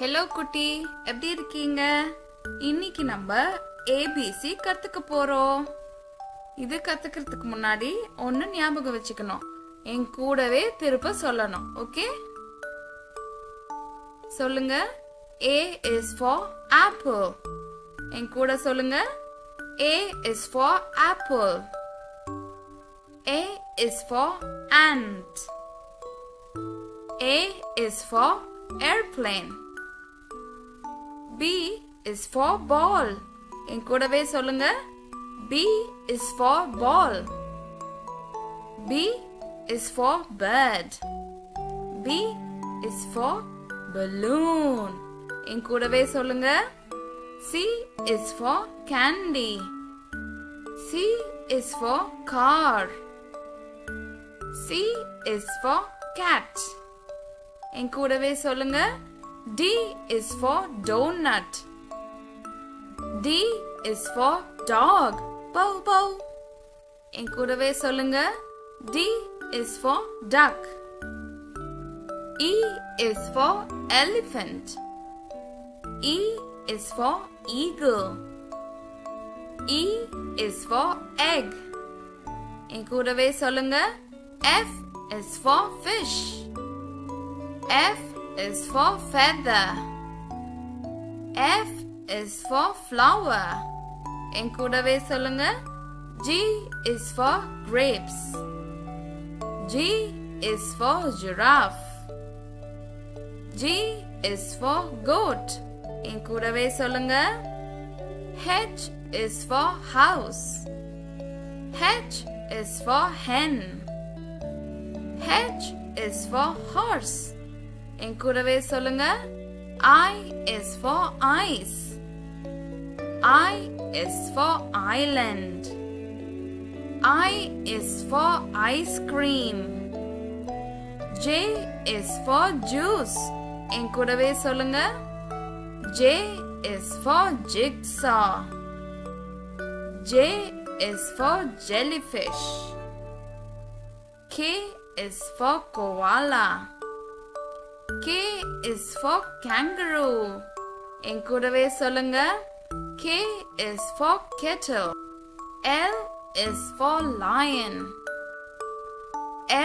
Hello குட்டி. எப்படி இருக்கீங்க? இன்னைக்கு நம்ம ஏபிசி கத்துக்க போறோம். இது கத்துக்கிறதுக்கு முன்னாடி ஒன்னு ஞாபகம் வச்சுக்கணும். என் கூடவே திருப்ப சொல்லணும் ஓகே? சொல்லுங்க. ஏ இஸ் ஃபார் ஆப்பிள் என் கூட சொல்லுங்க. A is for apple A is for ant. A is for airplane. B is for ball என் கூடவே சொல்லுங்க. B is for ball B is for bird B is for balloon என் கூடவே சொல்லுங்க. C is for candy C is for car C is for cat என் கூடவே சொல்லுங்க. D is for donut. D is for dog. Bow bow. என் கூடவே சொல்லுங்க D is for duck. E is for elephant. E is for eagle. E is for egg. என் கூடவே சொல்லுங்க F is for fish. F is for feather. F is for flower. என் கூடவே சொல்லுங்க G is for grapes. G is for giraffe. G is for goat. என் கூடவே சொல்லுங்க H is for house. H is for hen. H is for horse. என் கூடவே சொல்லுங்க I is for ice. I is for island. I is for ice cream. J is for juice. என் கூடவே சொல்லுங்க J is for jigsaw. J is for jellyfish. K is for koala. K is for kangaroo. என் கூடவே சொல்லுங்க K is for kettle. L is for lion.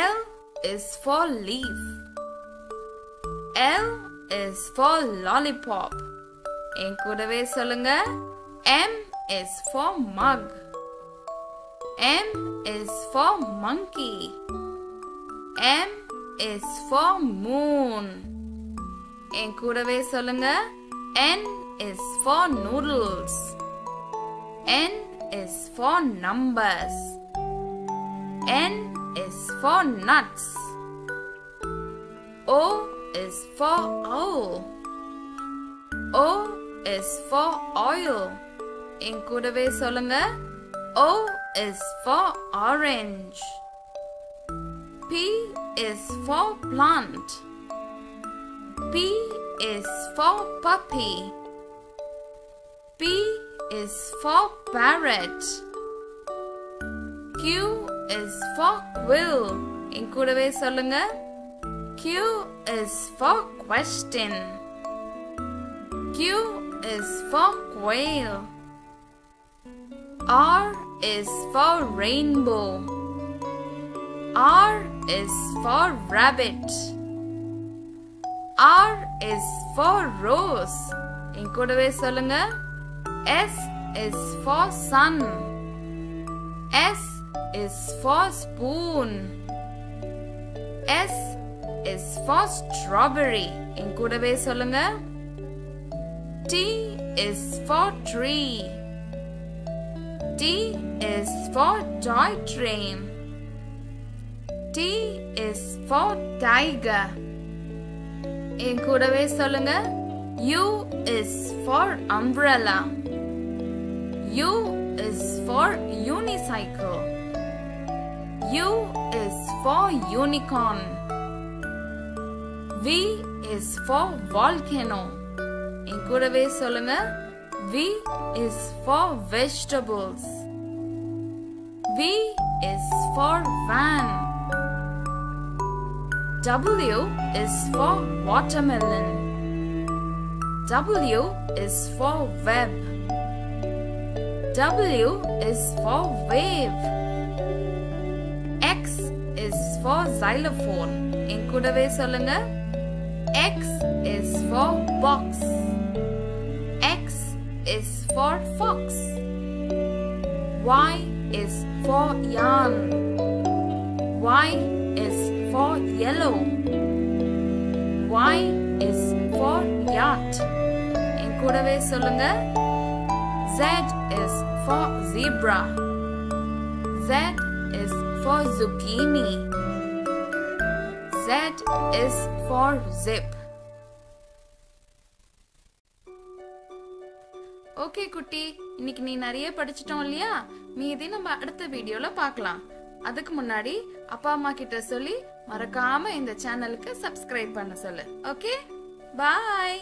L is for leaf. L is for lollipop. என் கூடவே சொல்லுங்க M is for mug. M is for monkey. M is for moon. என் கூடவே சொல்லுங்க N is for noodles. N is for numbers. N is for nuts. O is for owl. O is for oil. என் கூடவே சொல்லுங்க O is for orange. P is for plant. P is for puppy. P is for parrot. Q is for quill. என் கூடவே சொல்லுங்க Q is for question. Q is for quail. R is for rainbow. R is for rabbit. R is for rose. என் கூடவே சொல்லுங்க S is for sun. S is for spoon. S is for strawberry. என் கூடவே சொல்லுங்க T is for tree. T is for toy train. T is for tiger. என் கூடவே சொல்லுங்க U is for umbrella. U is for unicycle. U is for unicorn. V is for volcano. என் கூடவே சொல்லுங்க V is for vegetables. V is for van. W is for watermelon. W is for web. W is for wave. X is for xylophone. என் கூடவே சொல்லுங்க X is for box. X is for fox. Y is for yarn. Y is for yellow. Y is for yacht. என் கூடவே சொல்லுங்க Z is for zebra. Z is for zucchini. Z is for zip. Okay குட்டி இன்னைக்கு நீ நிறைய படிச்சிட்டோம் இல்லையா மீதி நம்ம அடுத்த வீடியோல பார்க்கலாம் அதுக்கு முன்னாடி அப்பா அம்மா கிட்ட சொல்லி மறக்காம இந்த சேனலுக்கு சப்ஸ்கிரைப் பண்ண சொல்லு. Okay bye